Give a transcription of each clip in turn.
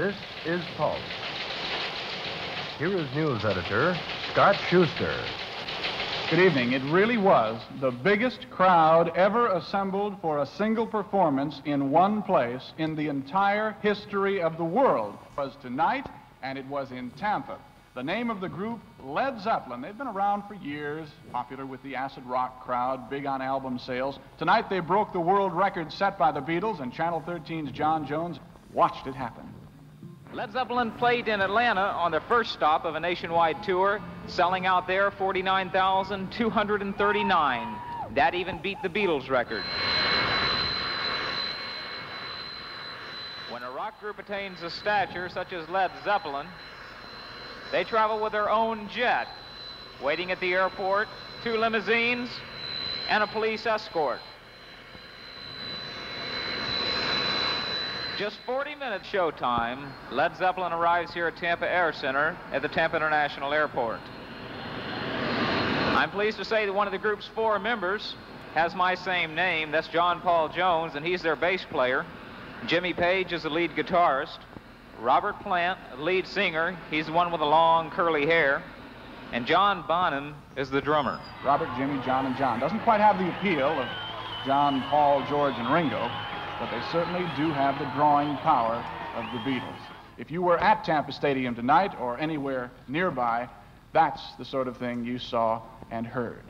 This is Pulse. Here is news editor Scott Schuster. Good evening. It really was the biggest crowd ever assembled for a single performance in one place in the entire history of the world. It was tonight, and it was in Tampa. The name of the group, Led Zeppelin. They've been around for years, popular with the acid rock crowd, big on album sales. Tonight they broke the world record set by the Beatles, and Channel 13's John Jones watched it happen. Led Zeppelin played in Atlanta on their first stop of a nationwide tour, selling out there 49,239. That even beat the Beatles record. When a rock group attains a stature such as Led Zeppelin, they travel with their own jet, waiting at the airport, two limousines, and a police escort. Just 40 minutes showtime, Led Zeppelin arrives here at Tampa Air Center at the Tampa International Airport. I'm pleased to say that one of the group's four members has my same name. That's John Paul Jones, and he's their bass player. Jimmy Page is the lead guitarist. Robert Plant, lead singer. He's the one with the long curly hair. And John Bonham is the drummer. Robert, Jimmy, John, and John. Doesn't quite have the appeal of John, Paul, George, and Ringo, but they certainly do have the drawing power of the Beatles. If you were at Tampa Stadium tonight or anywhere nearby, that's the sort of thing you saw and heard.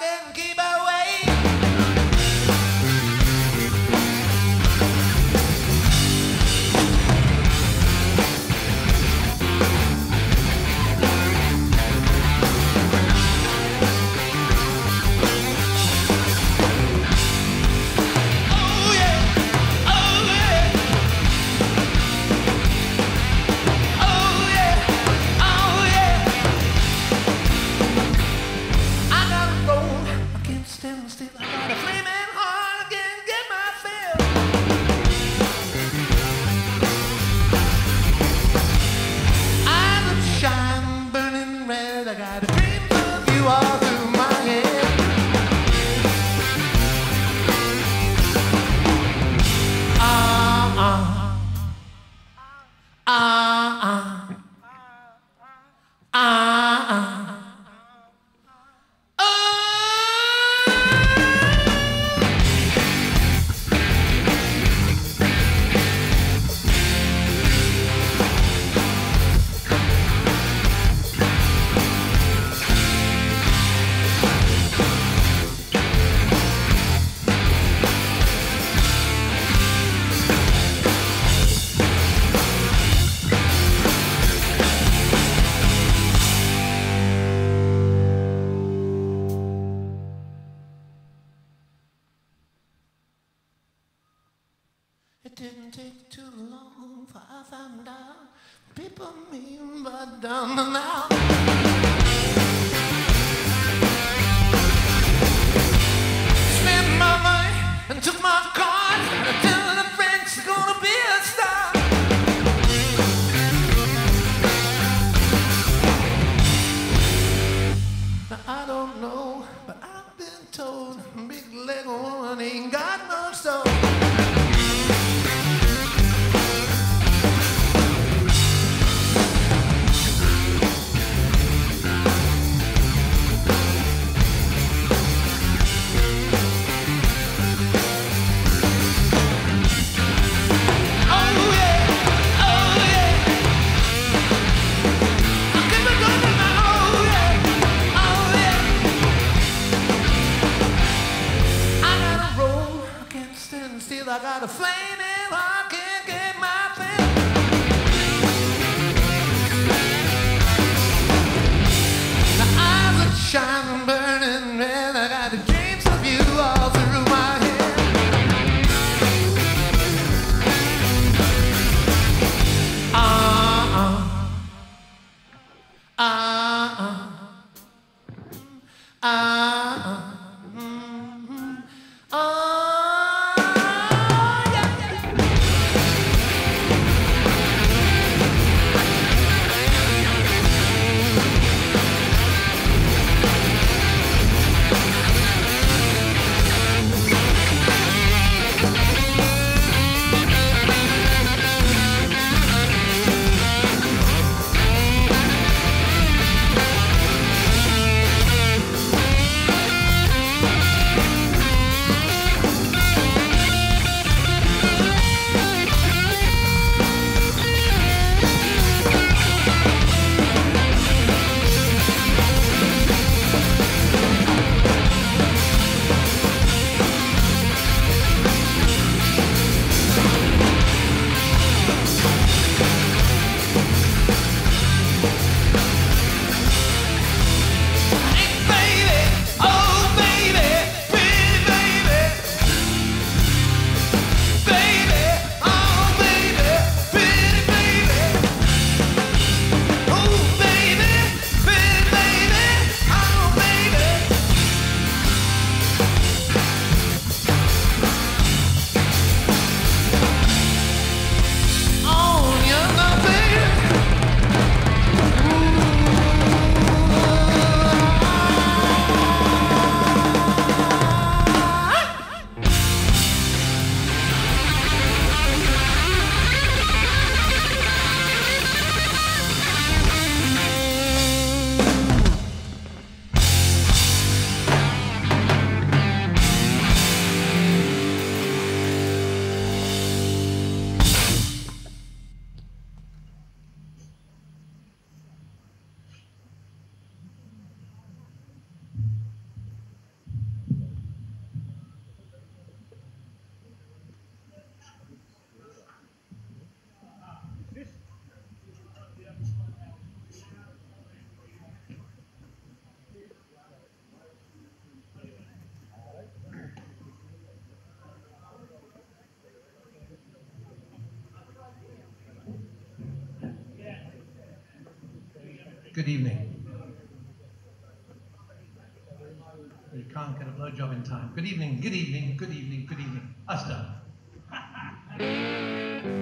Drip back evening. You can't get a blowjob in time. Good evening, good evening, good evening, good evening. Hasta.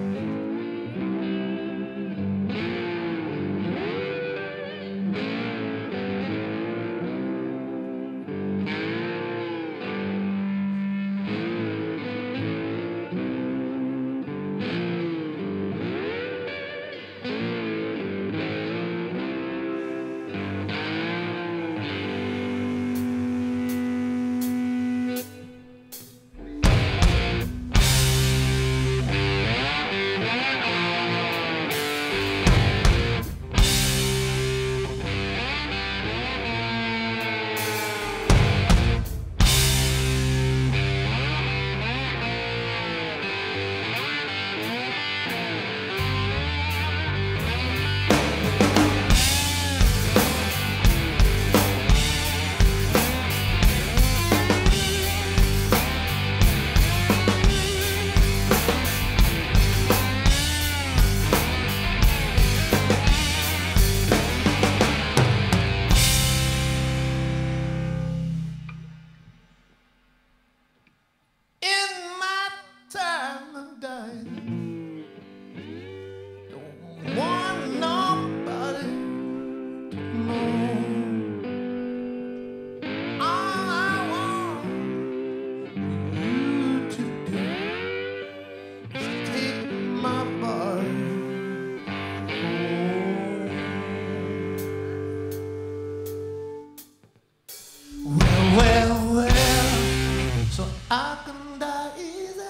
so I can die easy.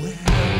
Well,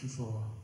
Thank you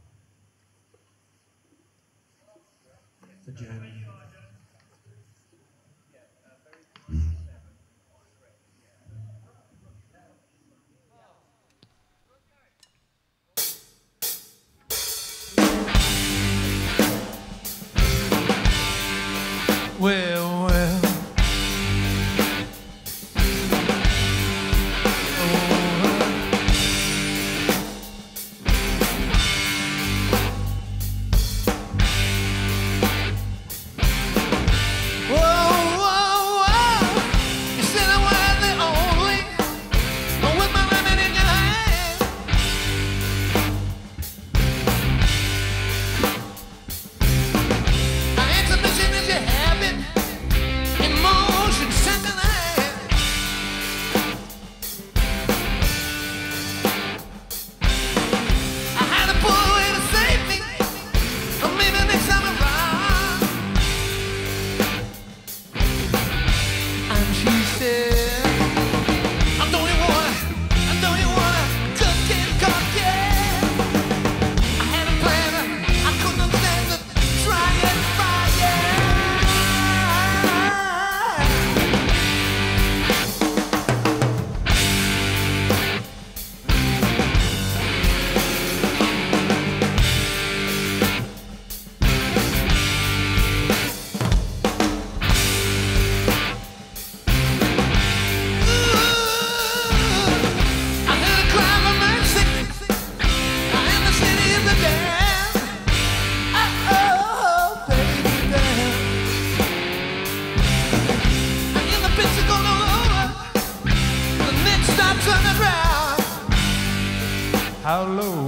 How low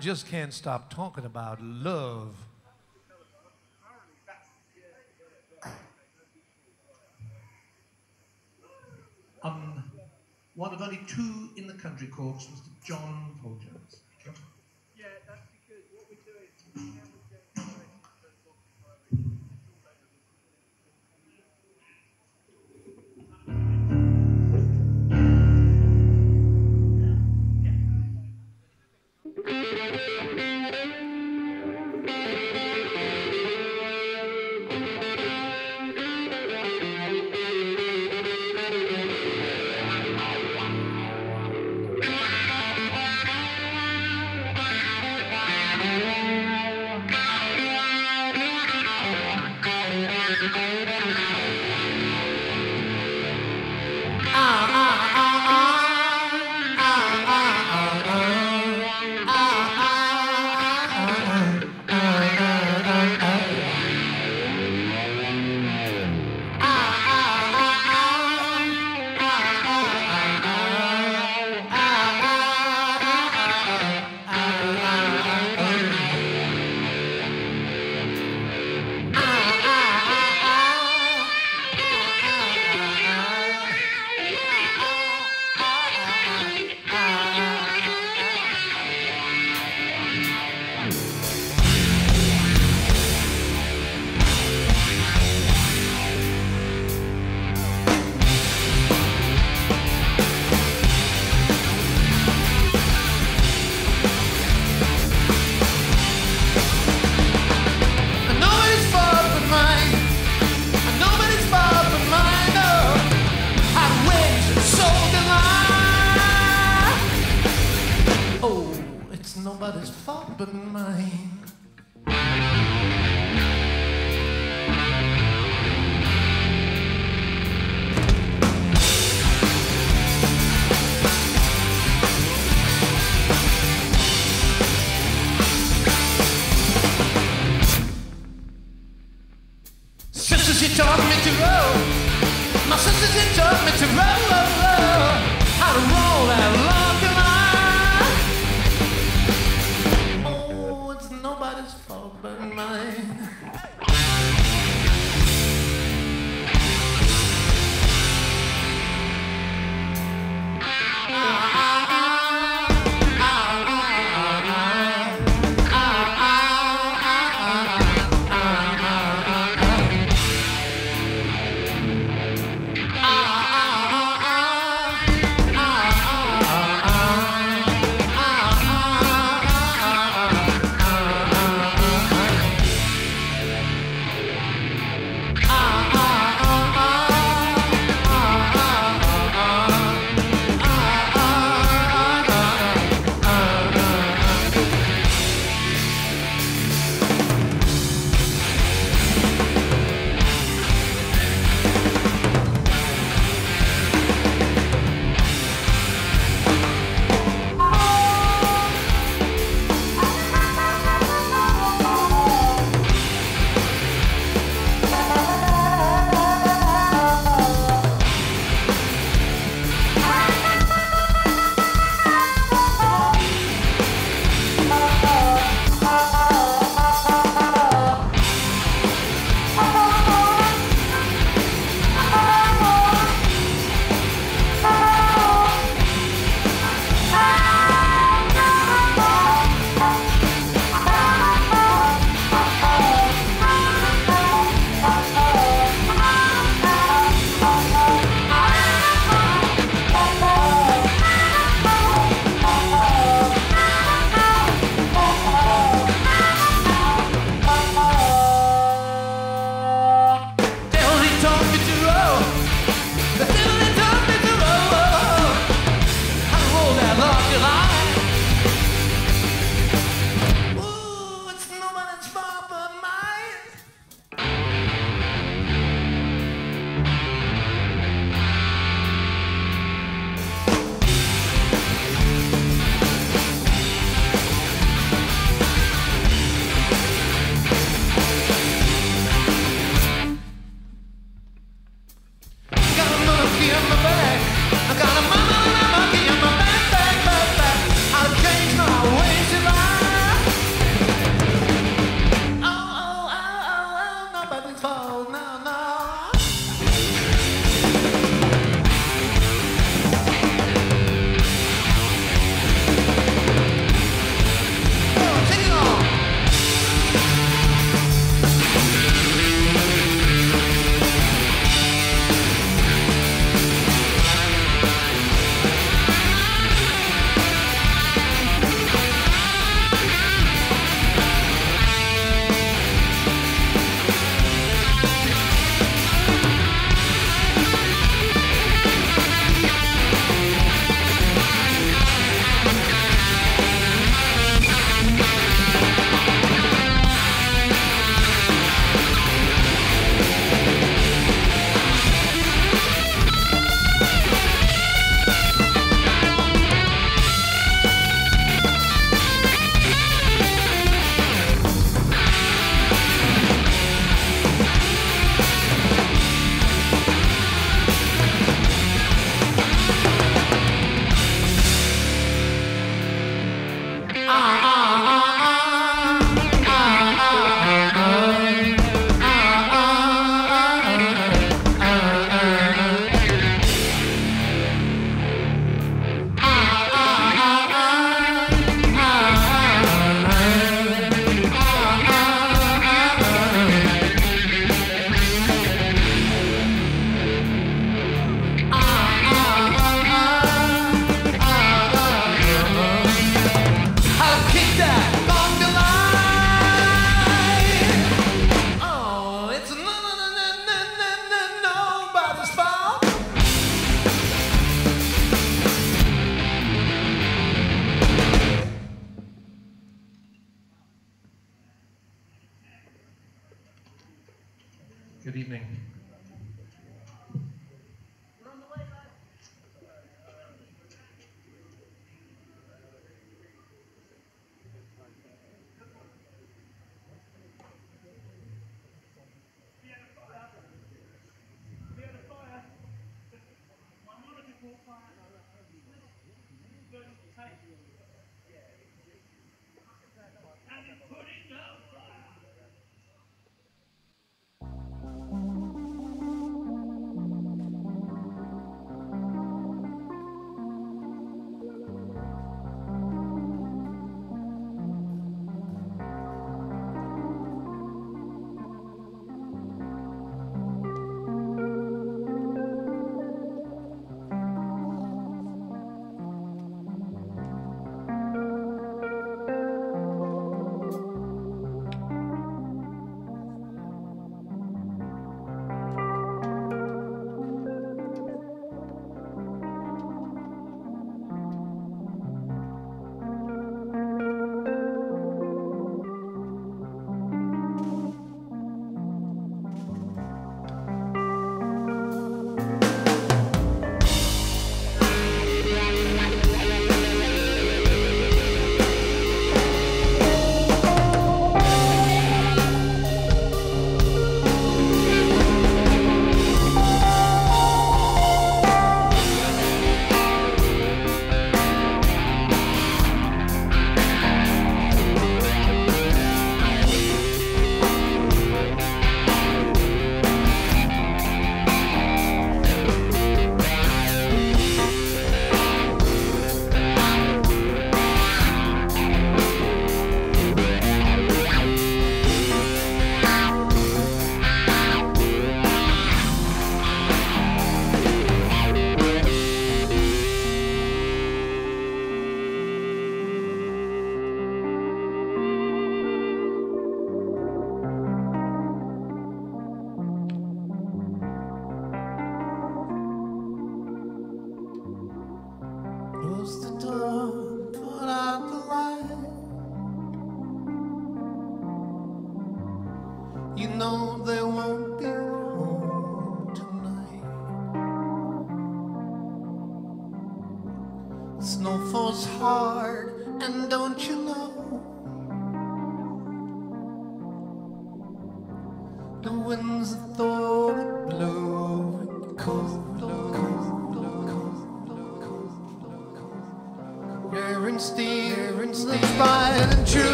just can't stop talking about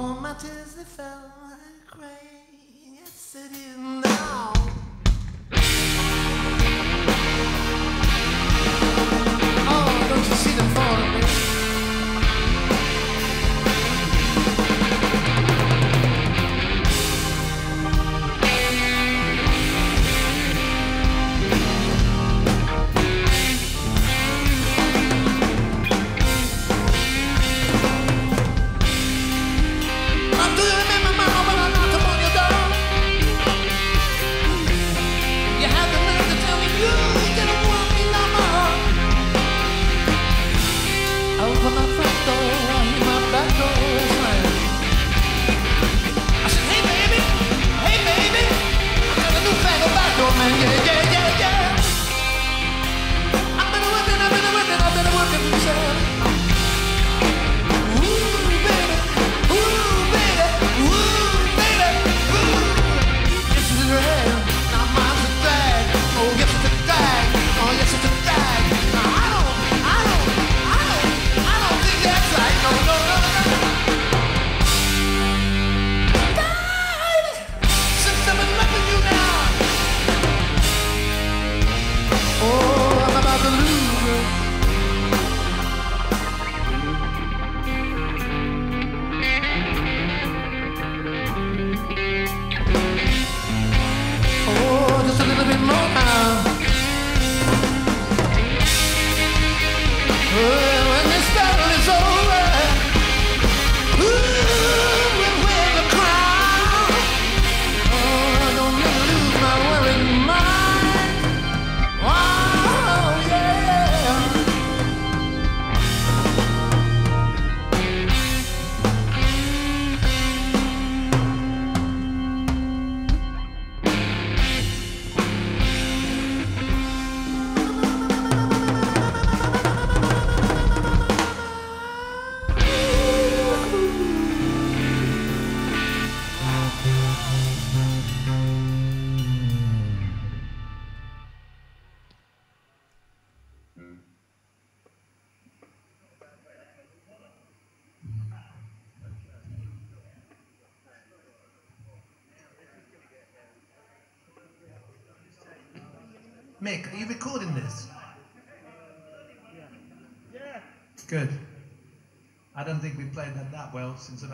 All my tears they fell like rain. Yes, it is. Since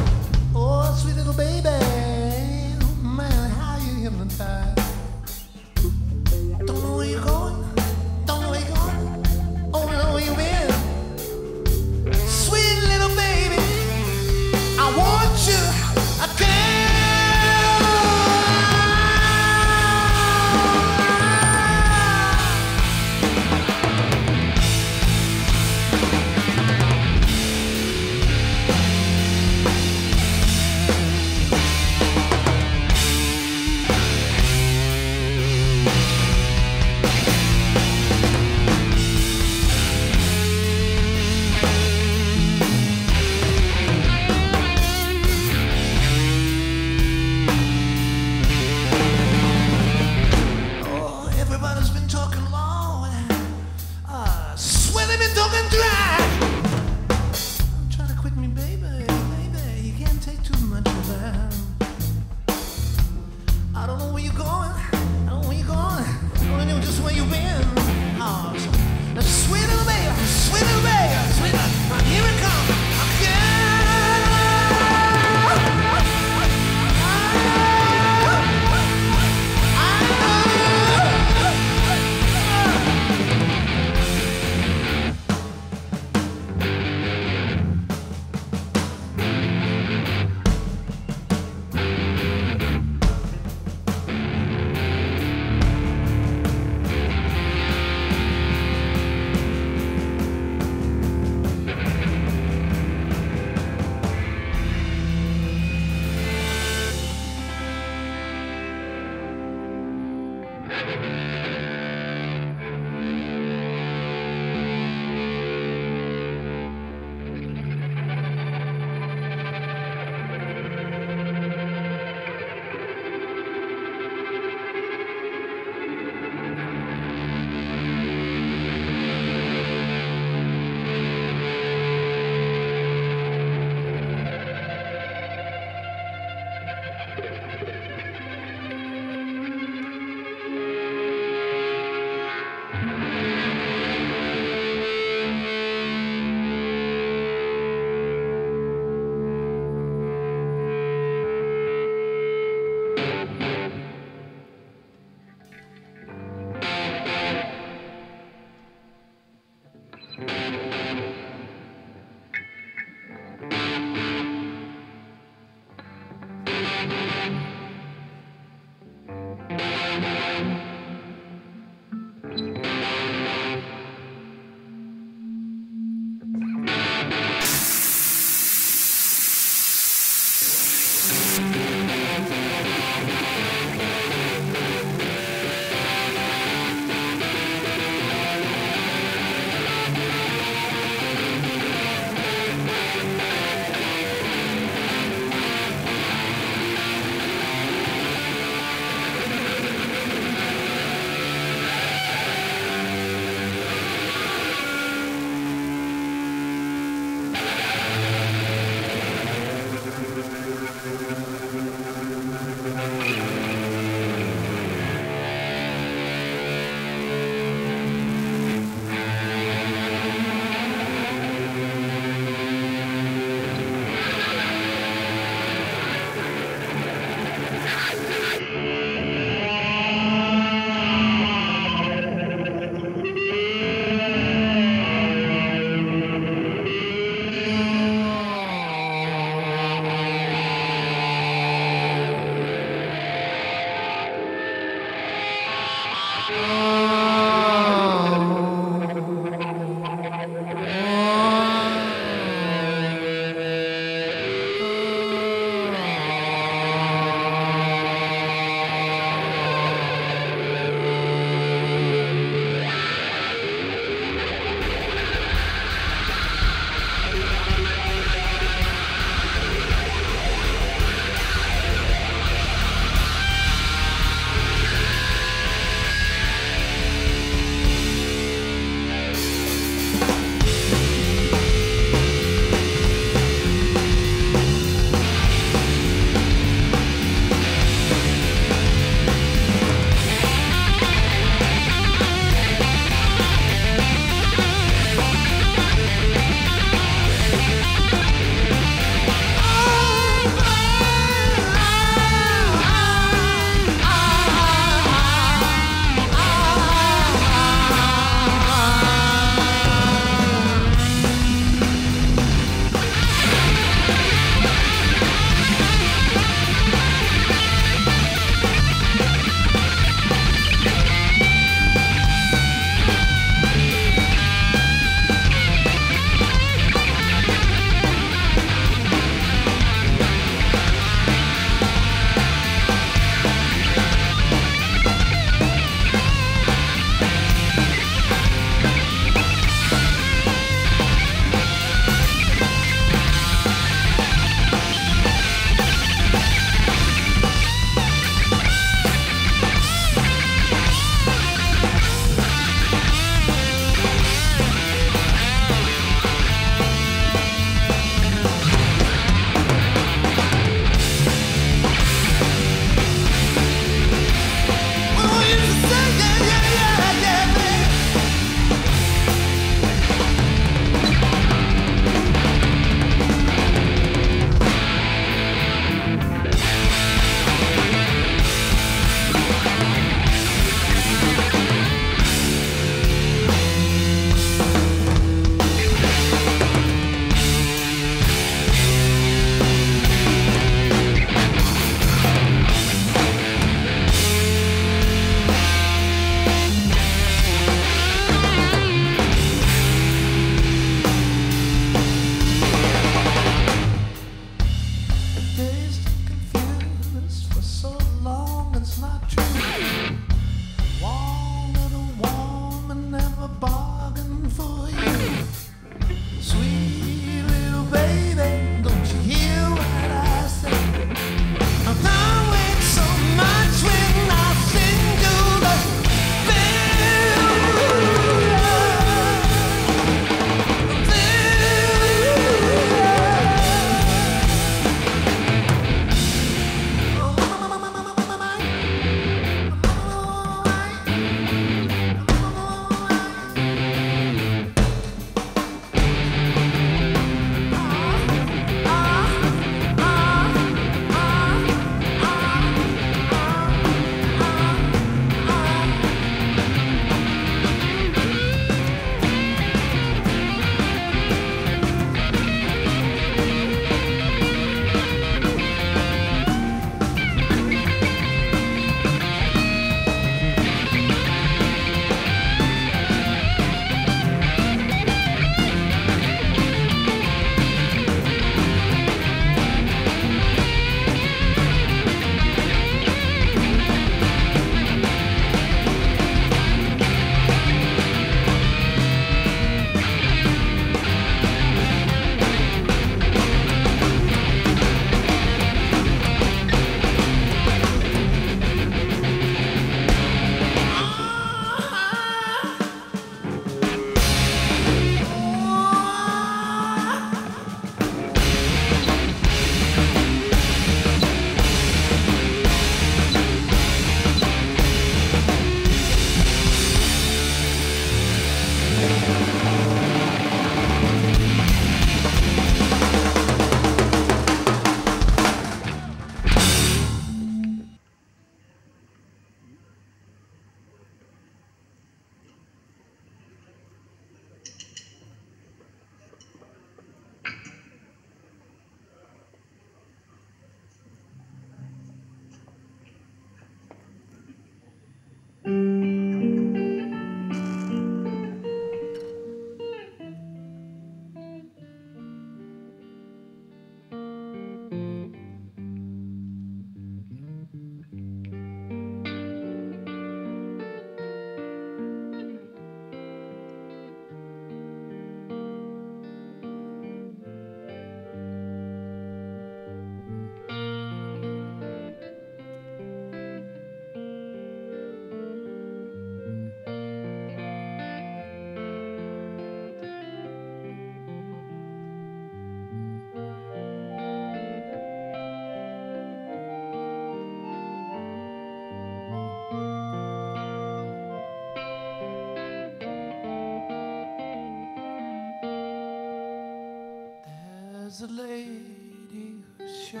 There's a lady who's sure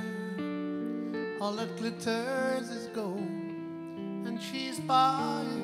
all that glitters is gold, and she's buying.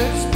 this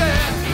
understand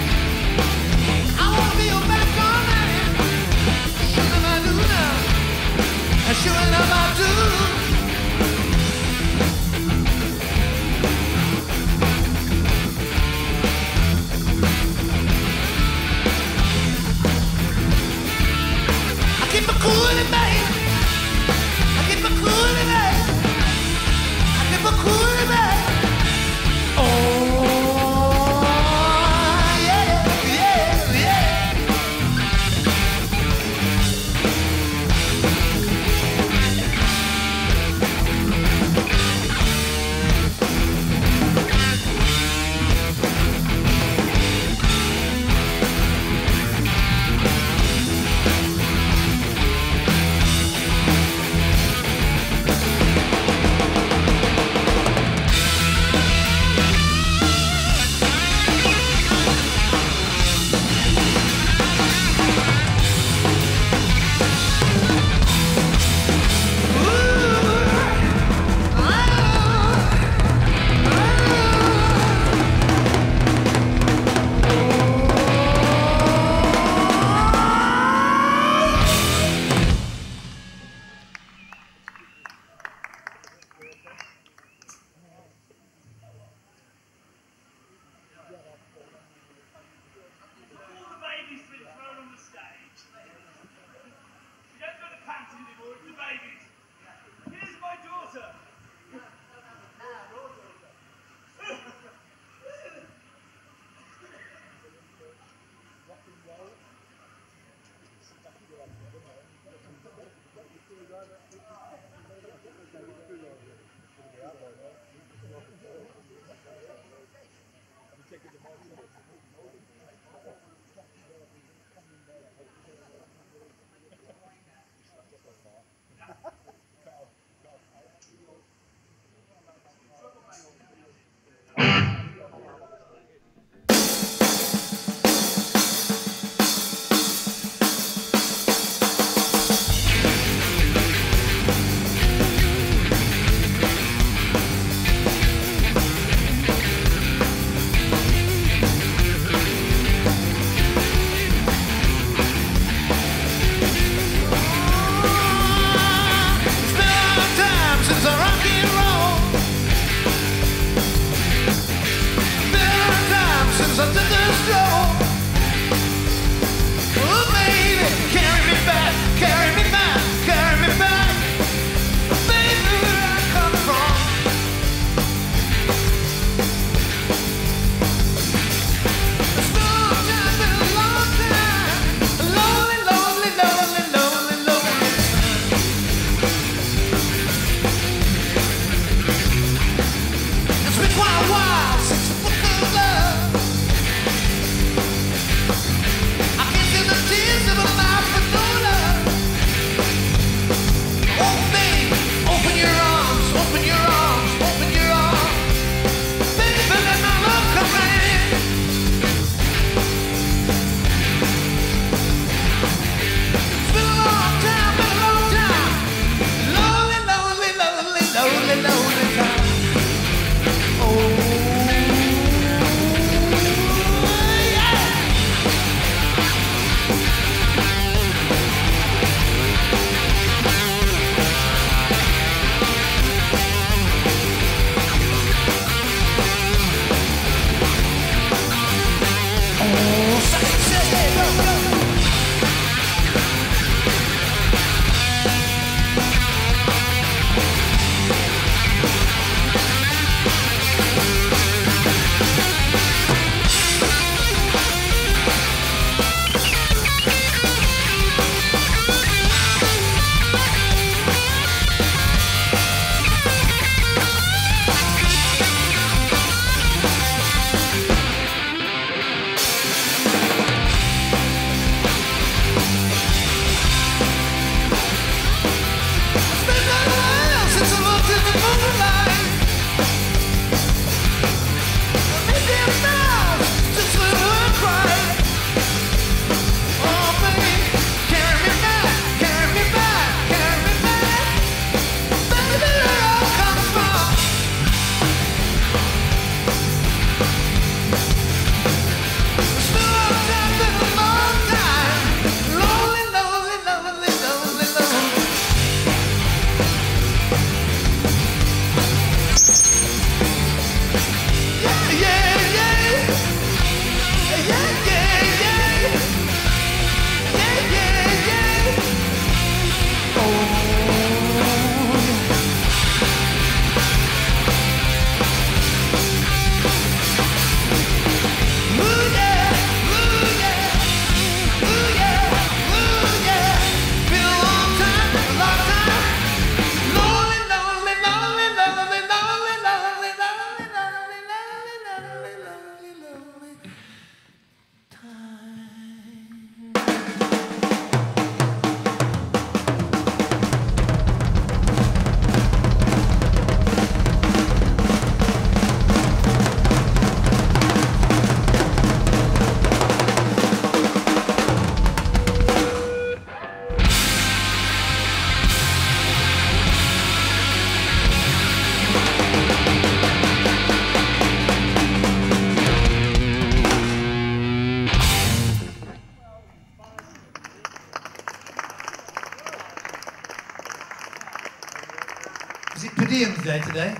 today.